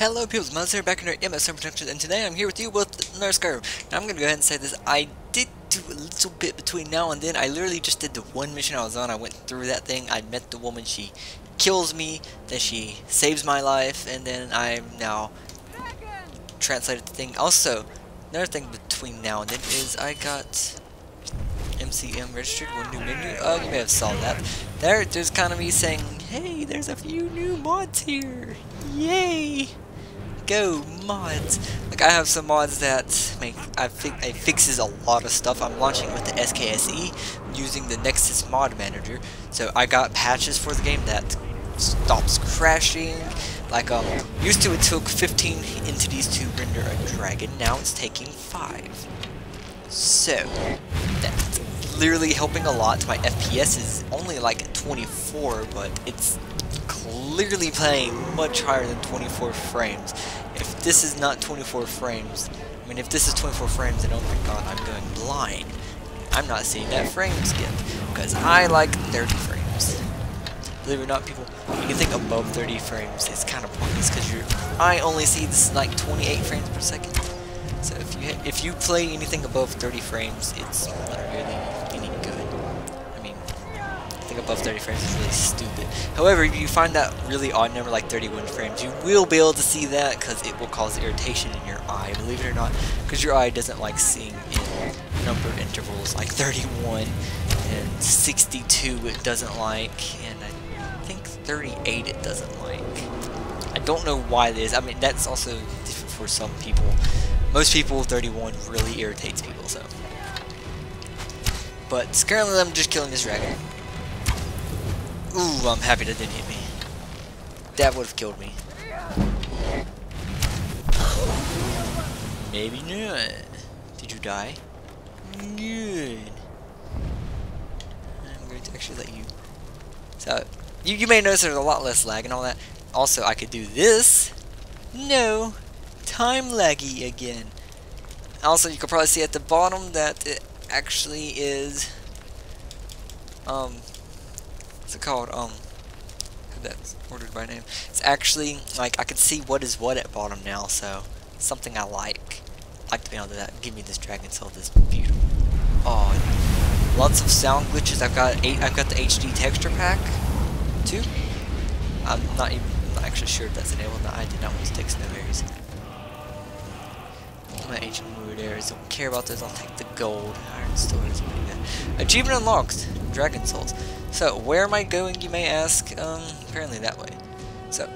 Hello people, it's here back in our MSM Production and today I'm here with you with Nurse Skyrim. Now I'm gonna go ahead and say this, I did do a little bit between now and then, I literally just did the one mission I was on, I went through that thing, I met the woman, she kills me, then she saves my life, and then I'm now translated the thing. Also, another thing between now and then is I got MCM registered, one new menu, oh you may have saw that. There, there's kind of me saying, hey, there's a few new mods here, yay! Go mods. Like I have some mods that make I think it fixes a lot of stuff. I'm launching with the SKSE using the Nexus Mod Manager. So I got patches for the game that stops crashing. Like um used to it took 15 entities to render a dragon. Now it's taking five. So that's literally helping a lot. My FPS is only like 24, but it's clearly playing much higher than 24 frames. If this is not 24 frames, I mean if this is 24 frames then oh my god, I'm going blind. I'm not seeing that frame skip, because I like 30 frames. Believe it or not, people, you think above 30 frames is kind of pointless, because your I only see this like 28 frames per second. So if you if you play anything above 30 frames, it's not really above 30 frames is really stupid. However, if you find that really odd number like 31 frames, you will be able to see that because it will cause irritation in your eye, believe it or not, because your eye doesn't like seeing in number intervals like 31 and 62 it doesn't like, and I think 38 it doesn't like. I don't know why this, I mean, that's also different for some people. Most people, 31 really irritates people, so. But currently I'm just killing this dragon. Ooh, I'm happy that didn't hit me. That would have killed me. Maybe not. Did you die? Good. I'm going to actually let you... So, you, you may notice there's a lot less lag and all that. Also, I could do this. No. Time laggy again. Also, you can probably see at the bottom that it actually is... Um, what's it called? Um, that's ordered by name. It's actually, like, I can see what is what at bottom now, so something I like. I like to be able to. Give me this Dragon Soul, this beautiful. Oh, lots of sound glitches. I've got eight. I've got the HD texture pack, too. I'm not even I'm not actually sure if that's enabled. No, I did not want to take snowberries. My ancient mood areas don't care about this. I'll take the gold. Iron stores. Achievement unlocked. Dragon Souls. So, where am I going, you may ask? Um, apparently that way. So,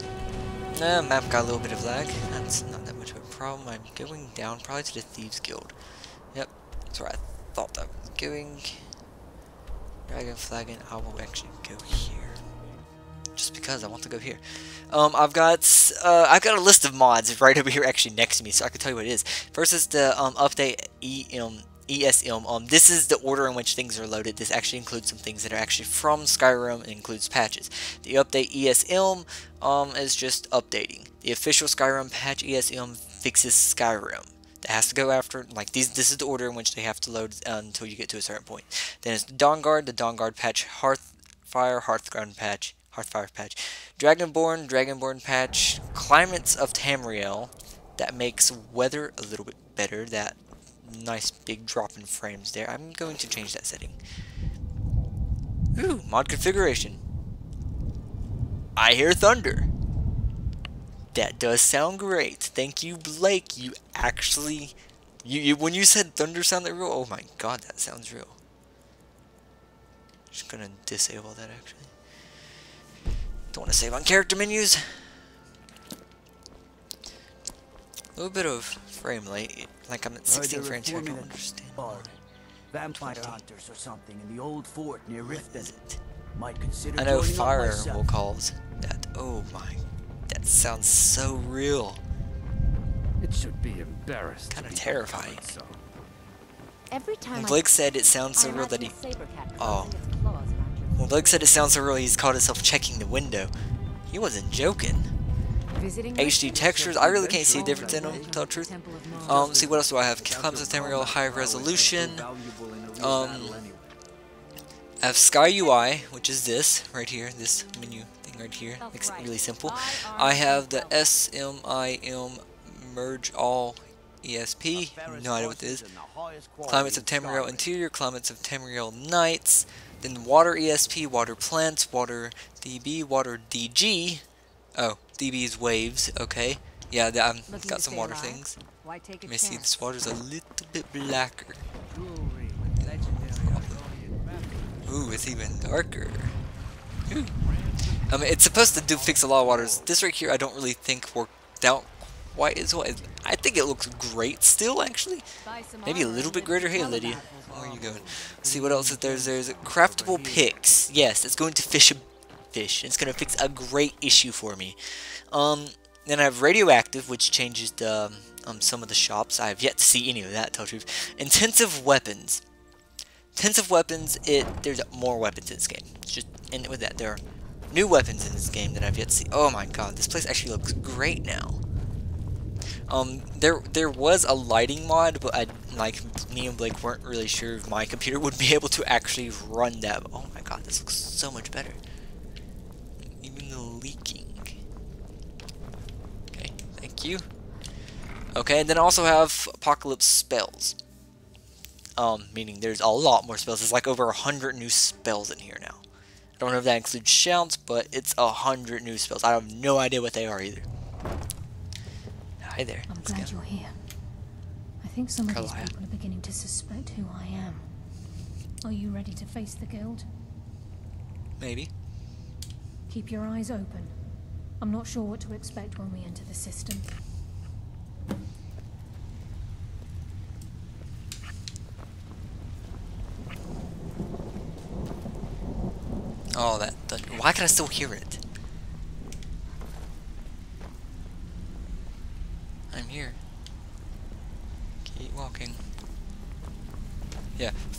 uh, map got a little bit of lag. That's not that much of a problem. I'm going down, probably to the Thieves Guild. Yep, that's where I thought I was going. Dragon Flagon, I will actually go here. Just because I want to go here. Um, I've got, uh, I've got a list of mods right over here actually next to me, so I can tell you what it is. First is the, um, update EM ESM. Um, this is the order in which things are loaded. This actually includes some things that are actually from Skyrim and includes patches. The update ESM um, is just updating. The official Skyrim patch ESM fixes Skyrim. That has to go after, like, these. this is the order in which they have to load uh, until you get to a certain point. Then it's the Dawnguard, the Dawnguard patch, Hearthfire, Hearthguard patch, Hearthfire patch, Dragonborn, Dragonborn patch, Climates of Tamriel, that makes weather a little bit better, that nice big drop in frames there. I'm going to change that setting. Ooh, mod configuration. I hear thunder. That does sound great. Thank you, Blake. You actually, you, you when you said thunder sounded real. Oh my god, that sounds real. Just gonna disable that actually. Don't want to save on character menus. A little bit of frame rate. Like I'm at 16 frames here, I don't understand. Vampire hunters or something in the old fort near Riften. Might consider I know fire will cause that. Oh my, that sounds so real. It should be embarrassed. Kind of terrifying. So. Every time when Blake said it sounds so real that he. Oh. When Blake said it sounds so real, he's caught himself checking the window. He wasn't joking. HD textures, I really can't see a difference in them, to tell the truth. Um, see what else do I have? Climates of Tamriel, high resolution. Um, I have Sky UI, which is this, right here, this menu thing. thing right here. Makes it really simple. I have the SMIM merge all ESP. No idea what this is. Climates of Tamriel Interior, Climates of Tamriel Nights, then Water ESP, Water Plants, Water DB, Water DG. Oh, DB is waves, okay. Yeah, I've um, Looking got some water alive? things. Why take Let me see, this water's a little bit blacker. Jewelry with legendary Argonian wrappings. Ooh, it's even darker. Ooh. I mean, it's supposed to do fix a lot of waters. This right here, I don't really think worked out quite as well. I think it looks great still, actually. Maybe a little bit greater. Hey, Lydia. Where are you going? Let's see what else is there. There's craftable picks. Yes, it's going to fish a fish. It's going to fix a great issue for me. Um, then I have radioactive, which changes the um, some of the shops. I have yet to see any of that. Tell truth. Immersive weapons. Immersive weapons. It there's more weapons in this game. It's just and with that there are new weapons in this game that I've yet to see. Oh my god, this place actually looks great now. Um, there there was a lighting mod, but I like me and Blake weren't really sure if my computer would be able to actually run that. Oh my god, this looks so much better. Leaking. Okay, thank you. Okay, and then I also have apocalypse spells. Um, meaning there's a lot more spells. There's like over a hundred new spells in here now. I don't know if that includes shouts, but it's a hundred new spells. I have no idea what they are either. Hi there. I'm Let's glad go. you're here. I think some of these people are beginning to suspect who I am. Are you ready to face the guild? Maybe. Keep your eyes open. I'm not sure what to expect when we enter the system. Oh, that. thunder. Why can I still hear it? I'm here. Keep walking.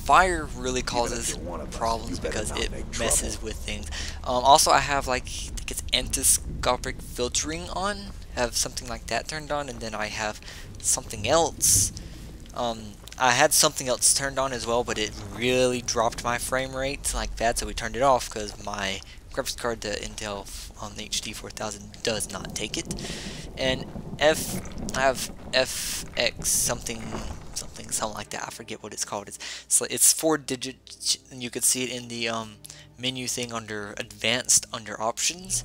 Fire really causes you're one of us, problems because it messes with things. Um, also, I have like I think it's antiscopic filtering on. Have something like that turned on, and then I have something else. Um, I had something else turned on as well, but it really dropped my frame rate like that, so we turned it off because my graphics card, the Intel on the HD 4000, does not take it. And F, I have FX something, something, something like that. I forget what it's called. It's it's, like- it's four digits, and you can see it in the um, menu thing under Advanced under Options.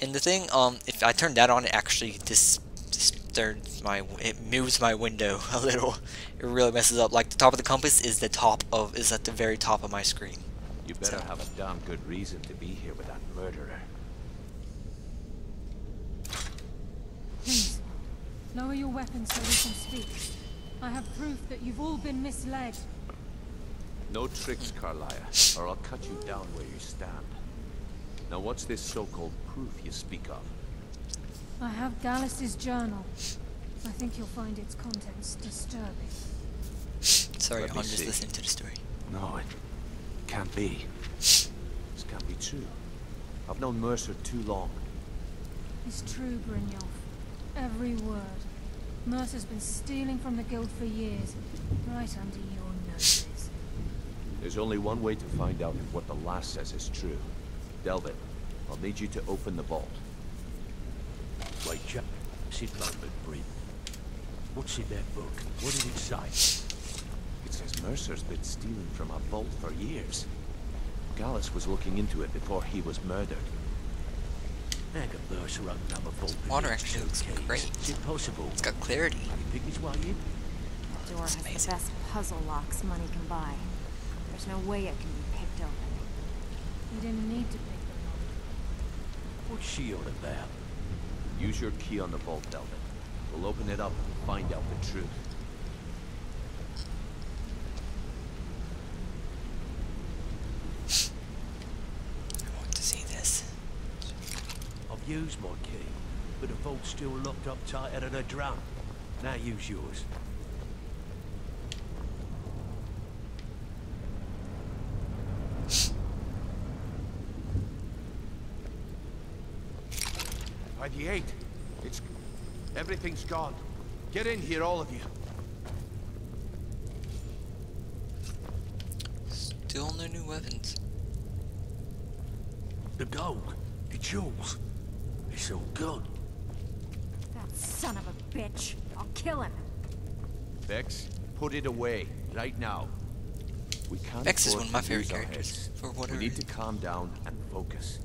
And the thing, um, if I turn that on, it actually dis disturbs my, it moves my window a little. It really messes up. Like the top of the compass is the top of, is at the very top of my screen. You better So- have a damn good reason to be here with that murderer. Please, lower your weapons so we can speak. I have proof that you've all been misled. No tricks, Karliah, or I'll cut you down where you stand. Now what's this so-called proof you speak of? I have Gallus's journal. I think you'll find its contents disturbing. Sorry, Let I'm just see. listening to the story. No, it can't be. This can't be true. I've known Mercer too long. It's true, Brynjolf. Every word. Mercer's been stealing from the guild for years, right under your noses. There's only one way to find out if what the last says is true. Delvin, I'll need you to open the vault. Wait, Jack. Sit moment, Brit. What's in that book? What did it say? It says Mercer's been stealing from a vault for years. Gallus was looking into it before he was murdered. How can Mercer open up a vault with Water its actually two looks keys? great. Is it possible? It's got clarity. Can he pick his way in? The door has the amazing. best puzzle locks money can buy. There's no way it can be picked open. You didn't need to pick them up. What's she on about? Use your key on the vault, Delvin. We'll open it up and find out the truth. I want to see this. I've my key, but the vault's still locked up tighter than a drum. Now use yours. By the eight, it's... Everything's gone. Get in here, all of you. Still no new weapons. The gold. The jewels. It's all gone. That son of a bitch. I'll kill him. Vex, put it away, right now. We can't Vex is afford one of my to favorite lose our characters, heads. for We need to calm down and focus.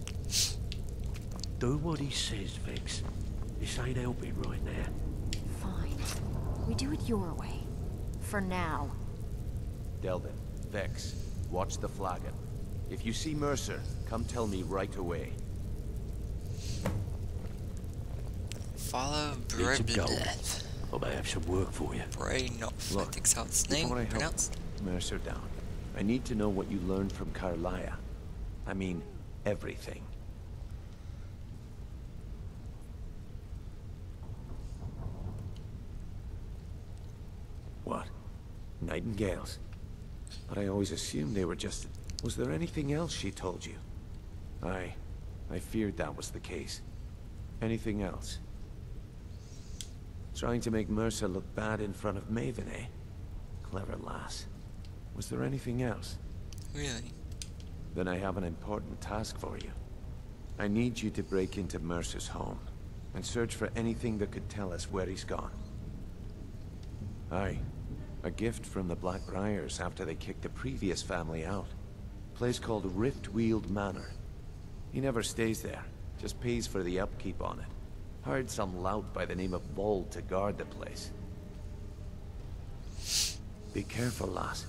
Do what he says, Vex. This ain't helping right now. Fine. We do it your way. For now. Delvin, Vex, watch the flagon. If you see Mercer, come tell me right away. Follow some gold. I have some work for you. Brainoff. I Look, how its name Before I help pronounced. Mercer down, I need to know what you learned from Karliah. I mean, everything. What? Nightingales? But I always assumed they were just... Was there anything else she told you? I... I feared that was the case. Anything else? Trying to make Mercer look bad in front of Maven, eh? Clever lass. Was there anything else? Really? Then I have an important task for you. I need you to break into Mercer's home and search for anything that could tell us where he's gone. Aye. A gift from the Blackbriars after they kicked the previous family out. Place called Riftweald Manor. He never stays there, just pays for the upkeep on it. Hired some lout by the name of Vald to guard the place. Be careful, lass.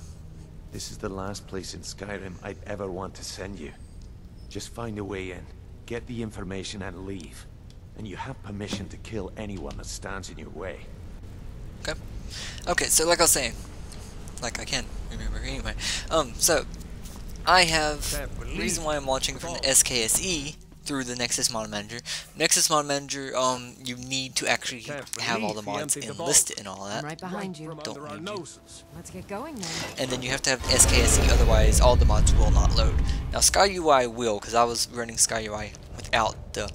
This is the last place in Skyrim I'd ever want to send you. Just find a way in, get the information and leave. And you have permission to kill anyone that stands in your way. Okay. Okay, so like I was saying, like I can't remember anyway. Um, so I have reason why I'm watching from the SKSE through the Nexus Mod Manager. Nexus Mod Manager, um, you need to actually have all the mods enlisted and all that. I'm right behind you. Don't need you. Let's get going then. And then you have to have SKSE, otherwise all the mods will not load. Now SkyUI will, because I was running SkyUI without the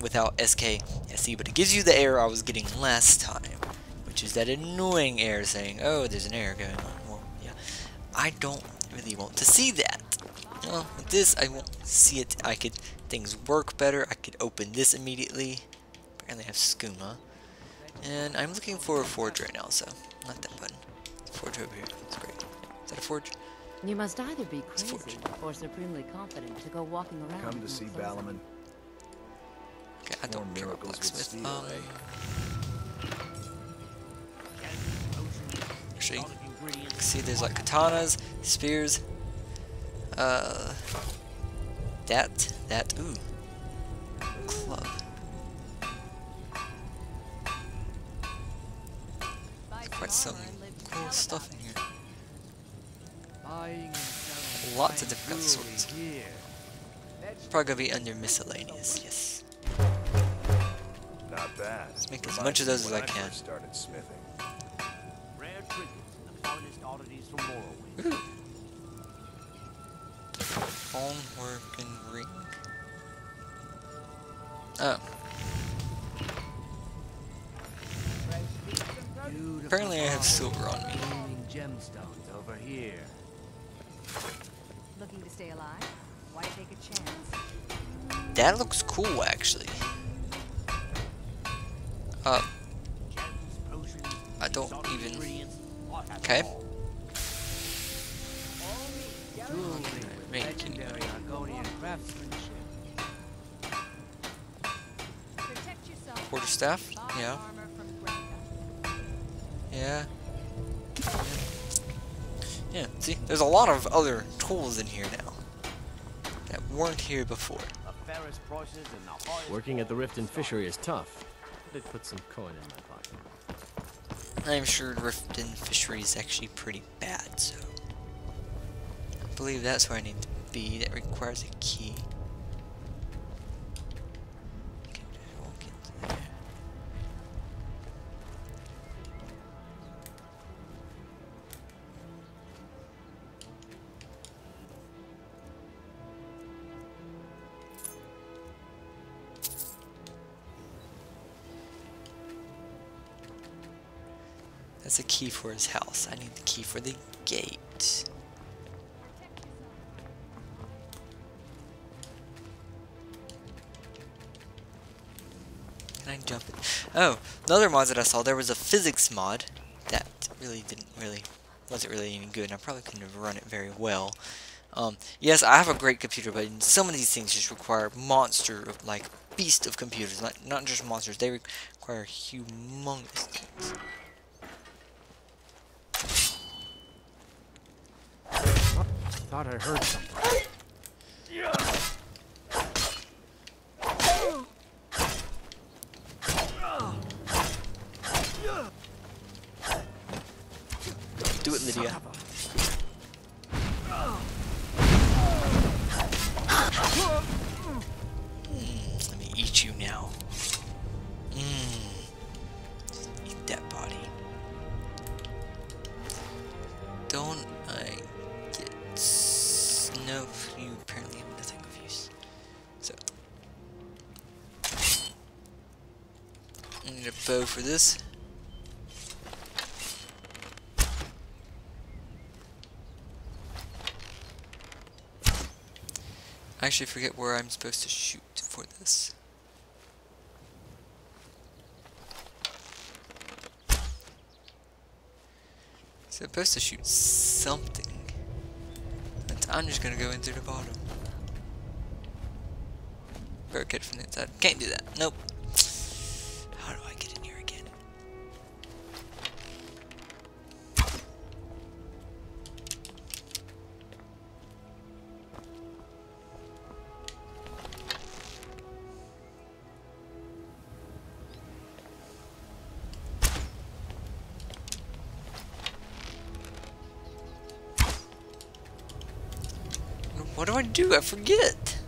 without SKSE, but it gives you the error I was getting last time, which is that annoying error saying, "Oh, there's an error going on." Well, yeah, I don't really want to see that. Well, with this, I won't see it. I could things work better. I could open this immediately. Apparently, I have skooma, and I'm looking for a forge right now. So, not that button. It's Forge over here. It's great. Is that a forge? You must either be crazy fortune. or supremely confident to go walking around. Come to see no. Balimund. Okay, I don't care about miracles with blacksmith. steel, Um, actually, see, there's like katanas, spears. Uh, that, that, ooh, club. Quite some cool stuff in here. Buying and selling Lots of different kinds of jewelry swords. probably gonna be under miscellaneous, yes. Not bad. Let's make as much of those as I can. started smithing. Rare trinkets the finest oddities from Morrowind. Hornwork and ring. Oh, Beautiful apparently I have silver on me. gemstones over here. Looking to stay alive? Why take a chance? That looks cool, actually. Uh, I don't even- ingredients. I have Okay. Making- legendary Argonian craftsmanship. Protect yourself. quarterstaff, Buy yeah, armor from Grelka. yeah. Yeah, see, there's a lot of other tools in here now that weren't here before. The fairest prices and the highest Working at the Riften Fishery is tough, but it puts some coin in my pocket. I'm sure Riften Fishery is actually pretty bad, so I believe that's where I need to be. That requires a key. That's a key for his house. I need the key for the gate. Jumping. Oh, another mods that I saw, there was a physics mod that really didn't really, wasn't really any good, and I probably couldn't have run it very well. Um, yes, I have a great computer, but some of these things just require monster, of, like, beast of computers. Not, not just monsters, they require humongous things. I Thought I heard something. Mm, let me eat you now. Mmm. Eat that body. Don't I get no? You apparently have nothing of use. So I need a bow for this. I actually forget where I'm supposed to shoot for this. Supposed to shoot something. But I'm just gonna go in through the bottom. Barricade from the inside. Can't do that. Nope. Do I forget.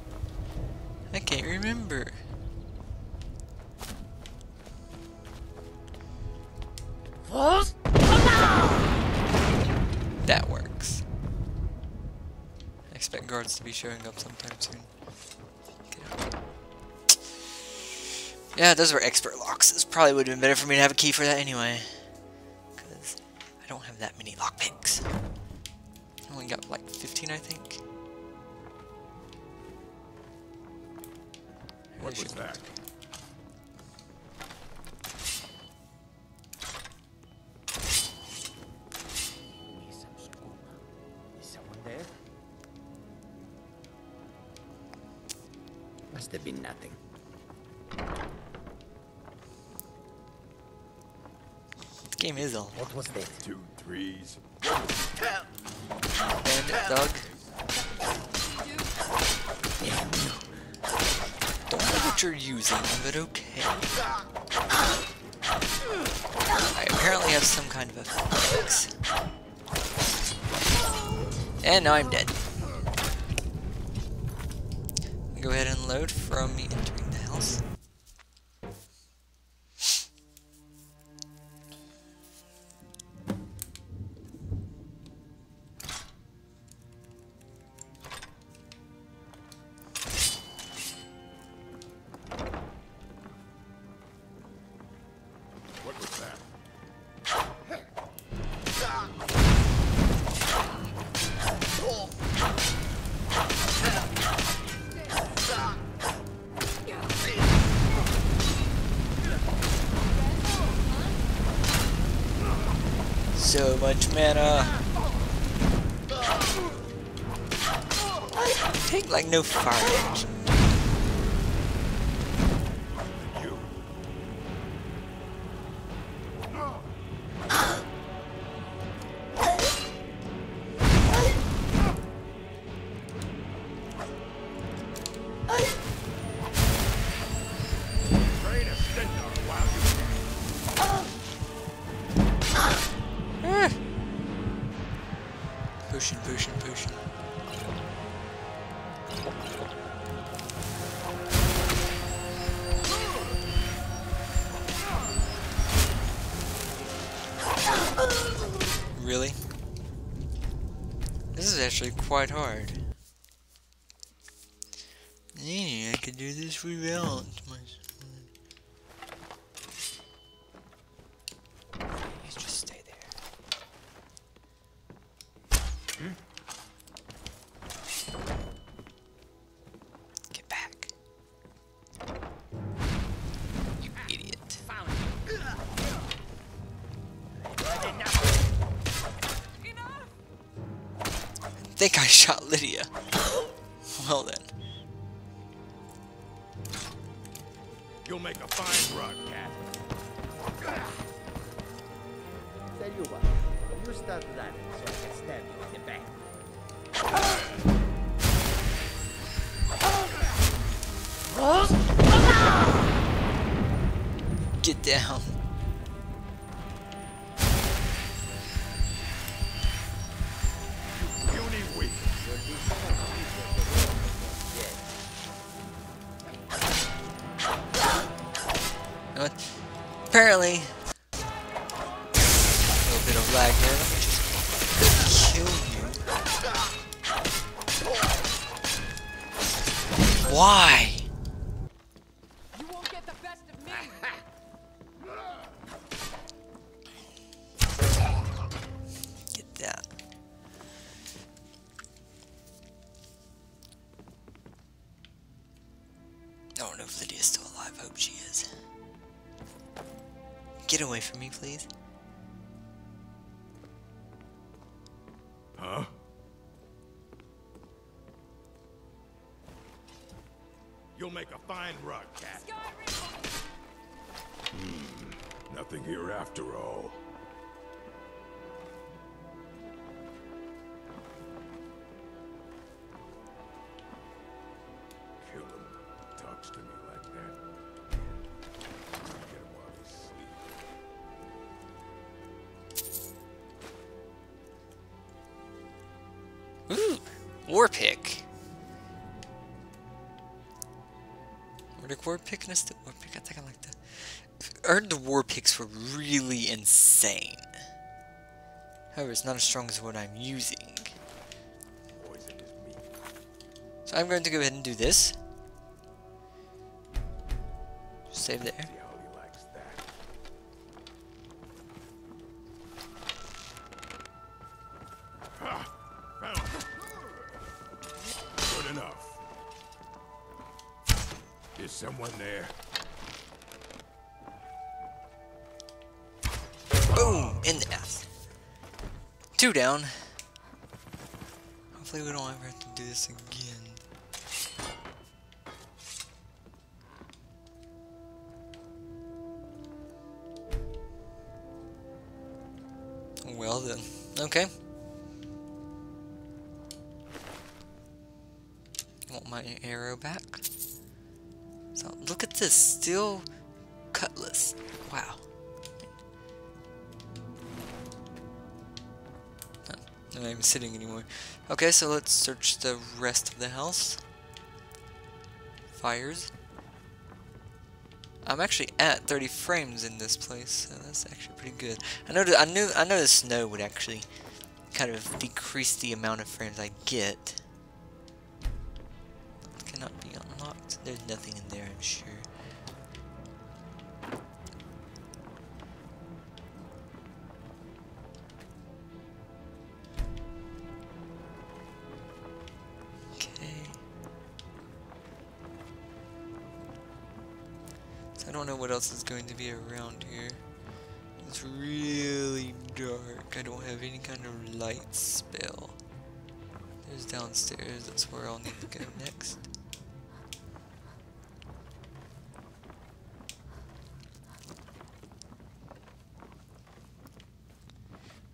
I can't remember. That works. I expect guards to be showing up sometime soon. Yeah, those were expert locks. This probably would have been better for me to have a key for that anyway. Because I don't have that many lockpicks. I only got like 15, I think. What was that? Is someone there? Must have been nothing. This game is on. What was that? Two threes. Bandit dog. What you're using, but okay. I apparently have some kind of a fix. And now I'm dead. Go ahead and load from the house. So much mana. Uh, I Take like no fire damage. Pushing, pushing, pushing. Really? This is actually quite hard. Yeah, I could do this without think I shot Lydia. well then. You'll make a fine rug, cat. Tell you what, you start running so I can stab you in the back. Get down. Apparently, a little bit of lag there. Let me just kill you. Why? War pick. Nordic war pick and a war pick. I think I like that. The war picks were really insane. However, it's not as strong as what I'm using. So I'm going to go ahead and do this. Save there. Enough. Is someone there? Boom! In the ass. Two down. Hopefully we don't ever have to do this again. Well then. Okay. My arrow back? So look at this, still cutlass. Wow. I'm not even sitting anymore. Okay, so let's search the rest of the house. Fires. I'm actually at 30 frames in this place, so that's actually pretty good. I know I knew I know the snow would actually kind of decrease the amount of frames I get. There's nothing in there, I'm sure. Okay. So I don't know what else is going to be around here. It's really dark. I don't have any kind of light spell. There's downstairs. That's where I'll need to go next.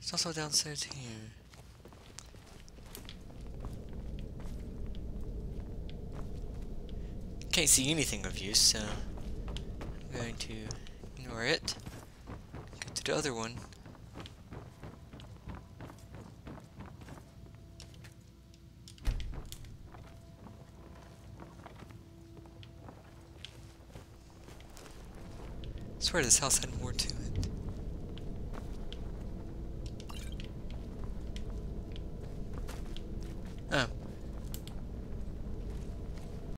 There's also downstairs here. Can't see anything of use, so I'm going to ignore it. Go to the other one. I swear this house had more to it.